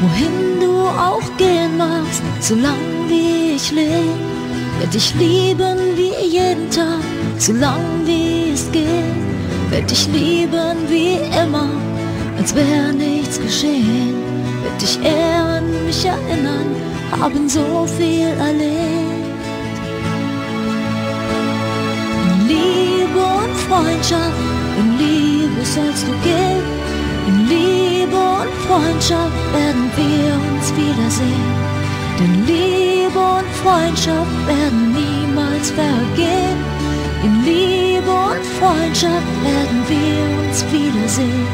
wohin du auch gehen magst, solange wie ich lebe, werd ich lieben wie jeden Tag, solange wie es geht, werd ich lieben wie immer, als wäre nichts geschehen, werd ich ehren, mich erinnern, haben so viel erlebt. In Liebe und Freundschaft, in Liebe sollst du gehen, Freundschaft werden wir uns wiedersehen. Denn Liebe und Freundschaft werden niemals vergehen. In Liebe und Freundschaft werden wir uns wiedersehen.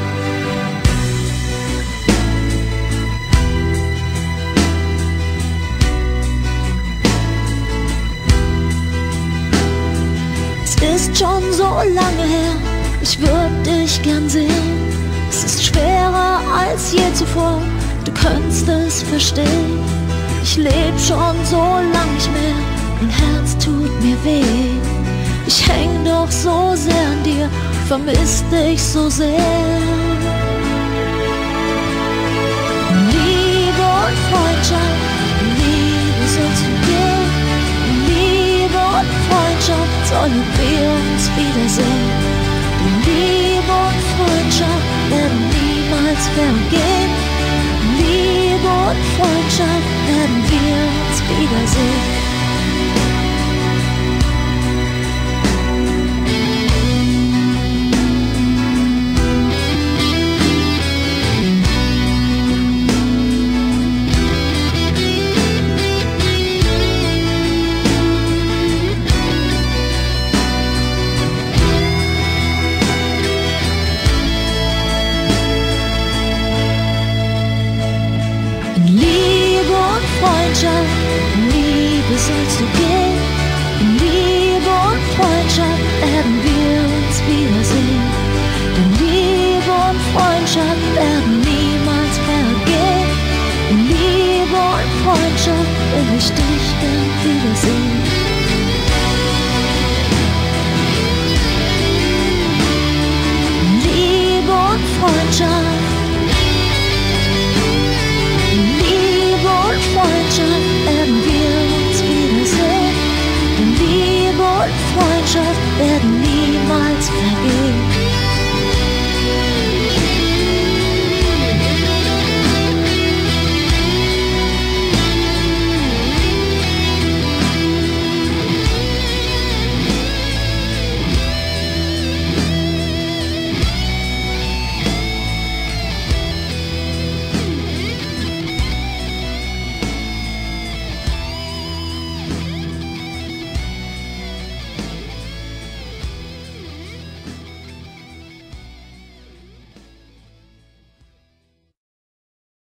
Es ist schon so lange her, ich würde dich gern sehen. Es ist schwerer als je zuvor, du könntest es verstehen. Ich leb schon so lang nicht mehr, mein Herz tut mir weh. Ich häng doch so sehr an dir, vermiss dich so sehr. Liebe und Freundschaft, Liebe sollst du gehen. Liebe und Freundschaft sollen wir uns wiedersehen. Niemals vergehen. Liebe und Freundschaft werden wir uns wiedersehen. In Liebe und Freundschaft, in Liebe sollst du gehen. In Liebe und Freundschaft werden wir uns wiedersehen. Denn Liebe und Freundschaft werden niemals vergehen. In Liebe und Freundschaft will ich dich gern wiedersehen. werden niemals vergehen.